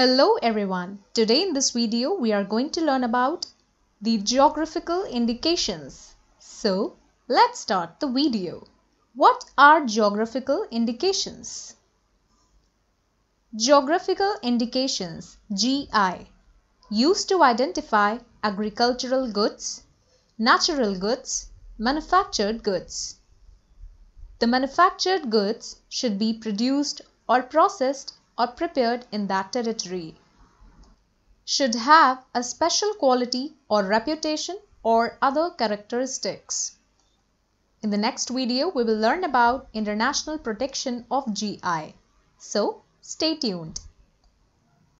Hello everyone. Today in this video we are going to learn about the geographical indications. So let's start the video. What are geographical indications? Geographical indications GI used to identify agricultural goods, natural goods, manufactured goods. The manufactured goods should be produced or processed or prepared in that territory. Should have a special quality or reputation or other characteristics. In the next video, we will learn about international protection of GI. So, stay tuned.